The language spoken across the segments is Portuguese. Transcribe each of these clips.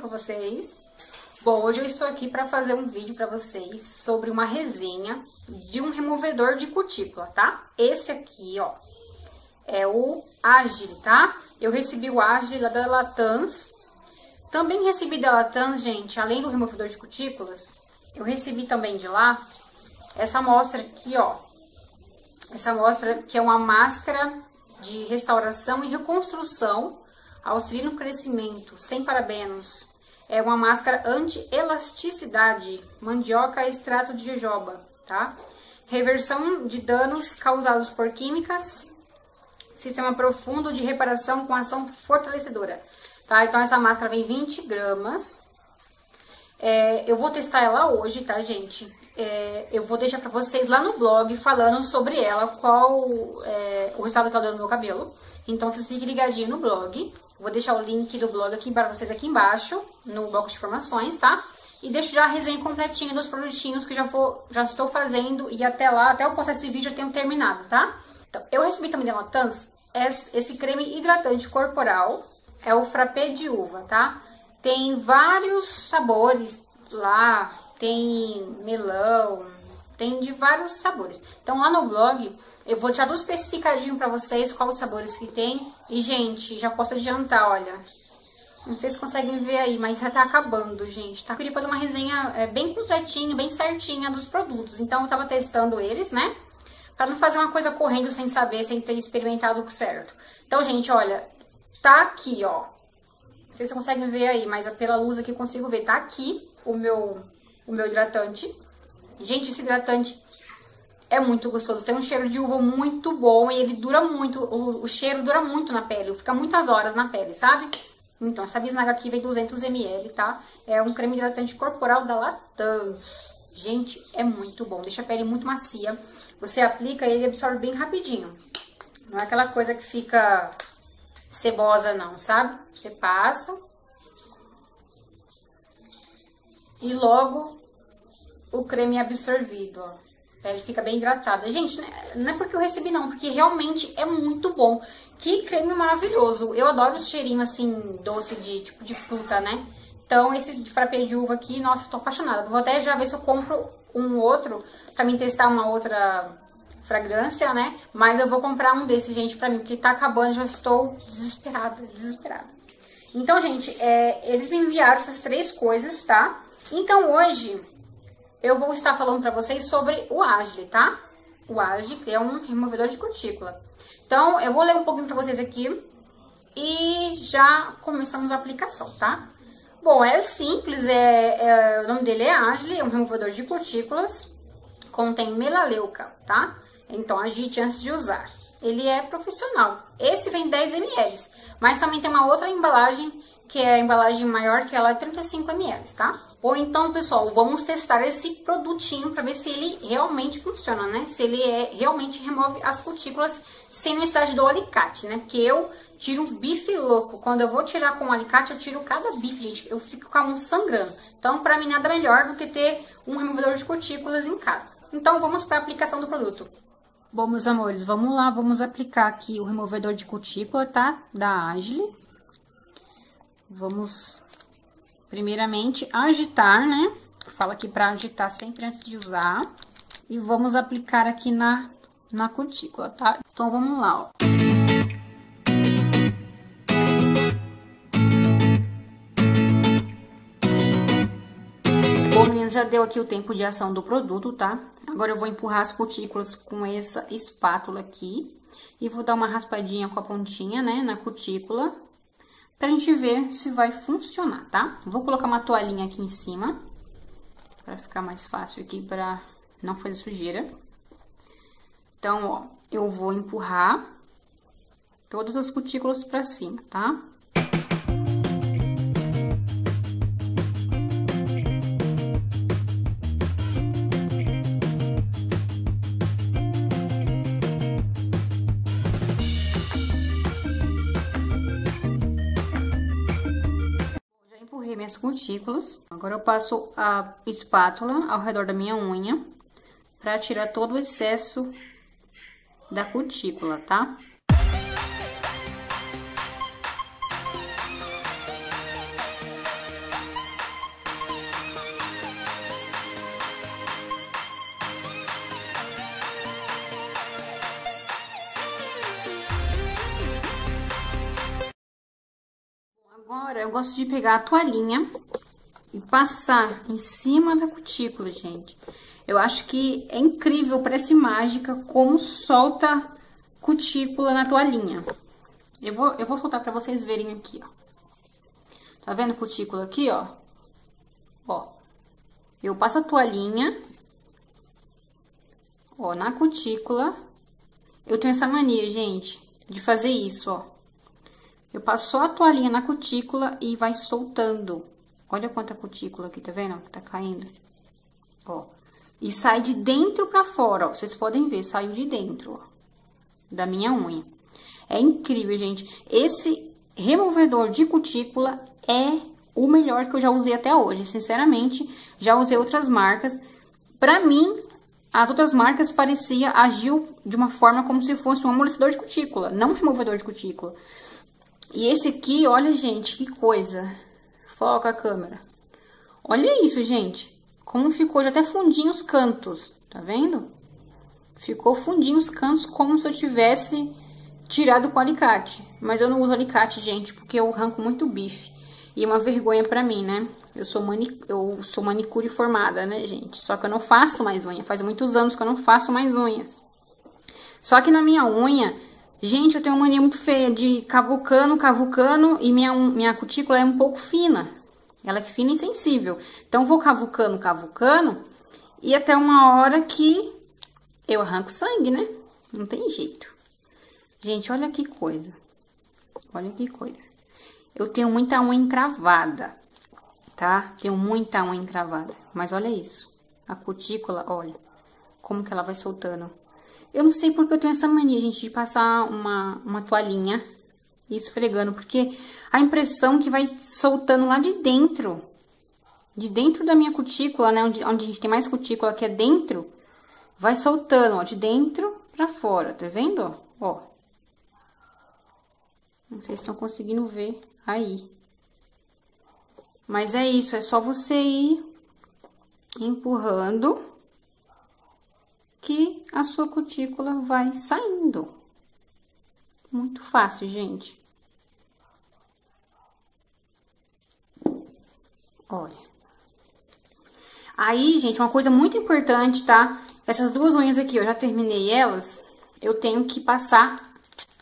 com vocês? Bom, hoje eu estou aqui para fazer um vídeo para vocês sobre uma resenha de um removedor de cutícula, tá? Esse aqui, ó, é o Agile, tá? Eu recebi o Agile lá da Latans. Também recebi da Latans, gente, além do removedor de cutículas, eu recebi também de lá essa amostra aqui, ó. Essa amostra que é uma máscara de restauração e reconstrução auxilia no crescimento, sem parabenos. É uma máscara anti-elasticidade, mandioca extrato de jojoba, tá? Reversão de danos causados por químicas, sistema profundo de reparação com ação fortalecedora, tá? Então, essa máscara vem 20 gramas. É, eu vou testar ela hoje, tá, gente? É, eu vou deixar pra vocês lá no blog falando sobre ela, qual é, o resultado que ela deu no meu cabelo. Então, vocês fiquem ligadinhos no blog. Vou deixar o link do blog aqui para vocês aqui embaixo, no bloco de informações, tá? E deixo já a resenha completinha dos produtinhos que já, vou, já estou fazendo e até lá, até eu postar esse vídeo, eu tenho terminado, tá? Então, eu recebi também da Latans esse creme hidratante corporal, é o frappé de uva, tá? Tem vários sabores lá, tem melão, tem de vários sabores. Então lá no blog eu vou deixar tudo especificadinho pra vocês quais os sabores que tem. E gente, já posso adiantar, olha. Não sei se conseguem ver aí, mas já tá acabando, gente. Tá? Eu queria fazer uma resenha é, bem completinha, bem certinha dos produtos. Então eu tava testando eles, né? Pra não fazer uma coisa correndo sem saber, sem ter experimentado o certo. Então, gente, olha, tá aqui, ó. Não sei se vocês conseguem ver aí, mas pela luz aqui eu consigo ver. Tá aqui o meu, o meu hidratante. Gente, esse hidratante é muito gostoso. Tem um cheiro de uva muito bom e ele dura muito. O, o cheiro dura muito na pele. Fica muitas horas na pele, sabe? Então, essa bisnaga aqui vem 200ml, tá? É um creme hidratante corporal da Latans. Gente, é muito bom. Deixa a pele muito macia. Você aplica e ele absorve bem rapidinho. Não é aquela coisa que fica cebosa, não, sabe? Você passa. E logo o creme absorvido, ó. A pele fica bem hidratada. Gente, né, não é porque eu recebi não, porque realmente é muito bom. Que creme maravilhoso. Eu adoro esse cheirinho assim, doce de tipo de fruta, né? Então, esse de frappé de uva aqui, nossa, tô apaixonada. Vou até já ver se eu compro um outro pra mim testar uma outra fragrância, né? Mas eu vou comprar um desse, gente, pra mim, porque tá acabando, já estou desesperada, desesperada. Então, gente, é, eles me enviaram essas três coisas, tá? Então, hoje, eu vou estar falando para vocês sobre o Agile, tá? O Agile é um removedor de cutícula. Então, eu vou ler um pouquinho para vocês aqui e já começamos a aplicação, tá? Bom, é simples, é, é o nome dele é Agile, é um removedor de cutículas, contém melaleuca, tá? Então, agite antes de usar. Ele é profissional. Esse vem 10 ml, mas também tem uma outra embalagem, que é a embalagem maior, que ela é 35 ml, tá? Ou então, pessoal, vamos testar esse produtinho para ver se ele realmente funciona, né? Se ele é, realmente remove as cutículas sem necessidade do alicate, né? Porque eu tiro um bife louco. Quando eu vou tirar com o alicate, eu tiro cada bife, gente. Eu fico com a mão sangrando. Então, para mim, nada melhor do que ter um removedor de cutículas em casa. Então, vamos para a aplicação do produto. Bom, meus amores, vamos lá. Vamos aplicar aqui o removedor de cutícula, tá? Da Agile. Vamos Primeiramente, agitar, né? Fala aqui para agitar sempre antes de usar. E vamos aplicar aqui na, na cutícula, tá? Então, vamos lá, ó. Bom, meninas, já deu aqui o tempo de ação do produto, tá? Agora eu vou empurrar as cutículas com essa espátula aqui. E vou dar uma raspadinha com a pontinha, né, na cutícula pra gente ver se vai funcionar, tá? Vou colocar uma toalhinha aqui em cima, pra ficar mais fácil aqui, pra não fazer sujeira. Então, ó, eu vou empurrar todas as cutículas pra cima, tá? Minhas cutículas. Agora eu passo a espátula ao redor da minha unha para tirar todo o excesso da cutícula, tá? Agora, eu gosto de pegar a toalhinha e passar em cima da cutícula, gente. Eu acho que é incrível, parece mágica, como solta cutícula na toalhinha. Eu vou, eu vou soltar pra vocês verem aqui, ó. Tá vendo cutícula aqui, ó? Ó. Eu passo a toalhinha, ó, na cutícula. Eu tenho essa mania, gente, de fazer isso, ó. Eu passo a toalhinha na cutícula e vai soltando. Olha quanta cutícula aqui, tá vendo? Tá caindo. Ó. E sai de dentro pra fora, ó. Vocês podem ver, saiu de dentro, ó. Da minha unha. É incrível, gente. Esse removedor de cutícula é o melhor que eu já usei até hoje. Sinceramente, já usei outras marcas. Pra mim, as outras marcas parecia agiu de uma forma como se fosse um amolecedor de cutícula, não um removedor de cutícula. E esse aqui, olha, gente, que coisa. Foca a câmera. Olha isso, gente. Como ficou, já até fundinho os cantos, tá vendo? Ficou fundinho os cantos como se eu tivesse tirado com alicate. Mas eu não uso alicate, gente, porque eu arranco muito bife. E é uma vergonha pra mim, né? Eu sou, mani eu sou manicure formada, né, gente? Só que eu não faço mais unha. Faz muitos anos que eu não faço mais unhas. Só que na minha unha, gente, eu tenho uma mania muito feia de cavucando, cavucando. E minha, minha cutícula é um pouco fina. Ela é fina e sensível. Então, vou cavucando, cavucando. E até uma hora que eu arranco sangue, né? Não tem jeito. Gente, olha que coisa. Olha que coisa. Eu tenho muita unha encravada, tá? Tenho muita unha encravada. Mas olha isso. A cutícula, olha. Como que ela vai soltando. Eu não sei porque eu tenho essa mania, gente, de passar uma, uma toalhinha e esfregando. Porque a impressão que vai soltando lá de dentro. De dentro da minha cutícula, né? Onde, onde a gente tem mais cutícula, que é dentro. Vai soltando, ó. De dentro pra fora, tá vendo? Ó. Não sei se estão conseguindo ver aí. Mas é isso, é só você ir empurrando que a sua cutícula vai saindo. Muito fácil, gente. Olha. Aí, gente, uma coisa muito importante, tá? Essas duas unhas aqui, eu já terminei elas. Eu tenho que passar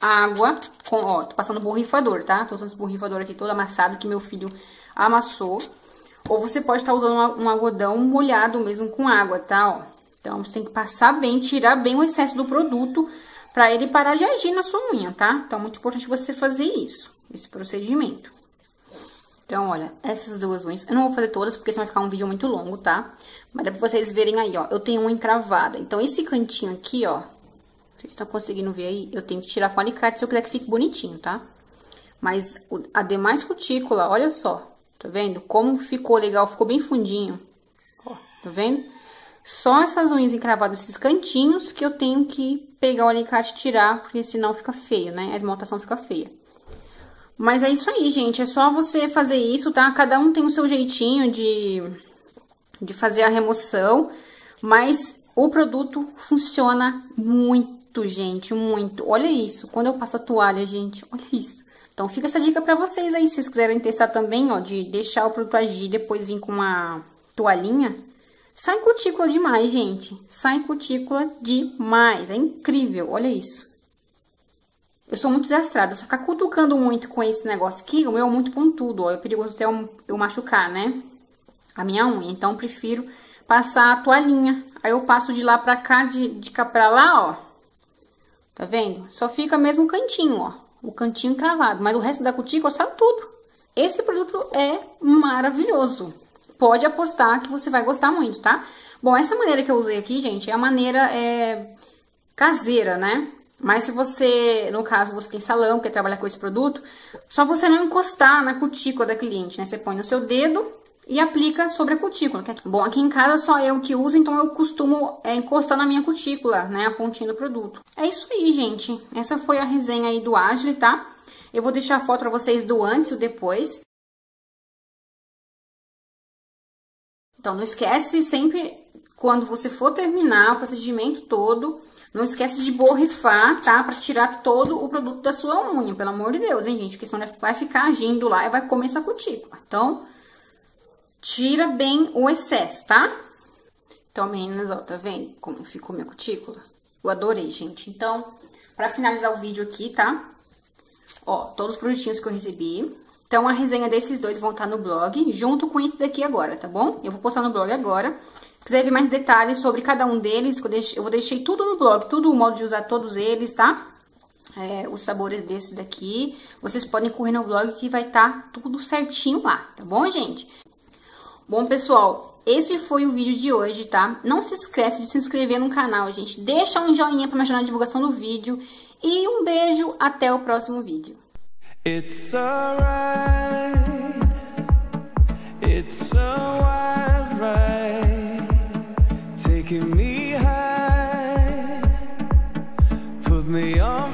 água com, ó, tô passando borrifador, tá? Tô usando esse borrifador aqui todo amassado que meu filho amassou. Ou você pode estar tá usando um algodão molhado mesmo com água, tá? Ó. Então, você tem que passar bem, tirar bem o excesso do produto para ele parar de agir na sua unha, tá? Então, é muito importante você fazer isso, esse procedimento. Então, olha, essas duas unhas, eu não vou fazer todas, porque senão vai ficar um vídeo muito longo, tá? Mas dá pra vocês verem aí, ó, eu tenho uma encravada. Então, esse cantinho aqui, ó, vocês estão conseguindo ver aí? Eu tenho que tirar com alicate se eu quiser que fique bonitinho, tá? Mas a demais cutícula, olha só. Tá vendo? Como ficou legal, ficou bem fundinho. Ó, tá vendo? Só essas unhas encravadas, esses cantinhos, que eu tenho que pegar o alicate e tirar, porque senão fica feio, né? A esmaltação fica feia. Mas é isso aí, gente. É só você fazer isso, tá? Cada um tem o seu jeitinho de, de fazer a remoção. Mas o produto funciona muito gente, muito. Olha isso, quando eu passo a toalha, gente, olha isso. Então, fica essa dica pra vocês aí, se vocês quiserem testar também, ó, de deixar o produto agir depois vir com uma toalhinha. Sai cutícula demais, gente. Sai cutícula demais. É incrível, olha isso. Eu sou muito desastrada, se eu ficar cutucando muito com esse negócio aqui, o meu é muito pontudo, ó. É perigoso até eu, machucar, né? A minha unha. Então, eu prefiro passar a toalhinha. Aí eu passo de lá pra cá, de, de cá pra lá, ó. Tá vendo? Só fica mesmo o cantinho, ó. O cantinho cravado. Mas o resto da cutícula saiu tudo. Esse produto é maravilhoso. Pode apostar que você vai gostar muito, tá? Bom, essa maneira que eu usei aqui, gente, é a maneira é, caseira, né? Mas se você, no caso, você tem salão, quer trabalhar com esse produto, só você não encostar na cutícula da cliente, né? Você põe no seu dedo e aplica sobre a cutícula. Bom, aqui em casa só eu que uso, então eu costumo é, encostar na minha cutícula, né, a pontinha do produto. É isso aí, gente. Essa foi a resenha aí do Agile, tá? Eu vou deixar a foto pra vocês do antes e o depois. Então, não esquece sempre, quando você for terminar o procedimento todo, Não esquece de borrifar, tá? Pra tirar todo o produto da sua unha, pelo amor de Deus, hein, gente? Porque senão vai ficar agindo lá e vai comer sua cutícula. Então, tira bem o excesso, tá? Então, meninas, ó, tá vendo como ficou minha cutícula? Eu adorei, gente. Então, pra finalizar o vídeo aqui, tá? Ó, todos os produtinhos que eu recebi. Então, a resenha desses dois vão estar no blog, junto com isso daqui agora, tá bom? Eu vou postar no blog agora. Se quiser ver mais detalhes sobre cada um deles, eu, deixei, eu deixei tudo no blog, tudo o modo de usar todos eles, tá? É, os sabores desse daqui, vocês podem correr no blog que vai estar tá tudo certinho lá, tá bom, gente? Bom, pessoal, esse foi o vídeo de hoje, tá? Não se esquece de se inscrever no canal, gente. Deixa um joinha para me ajudar na divulgação do vídeo. E um beijo, até o próximo vídeo. It's alright, it's a wild ride, taking me high, put me on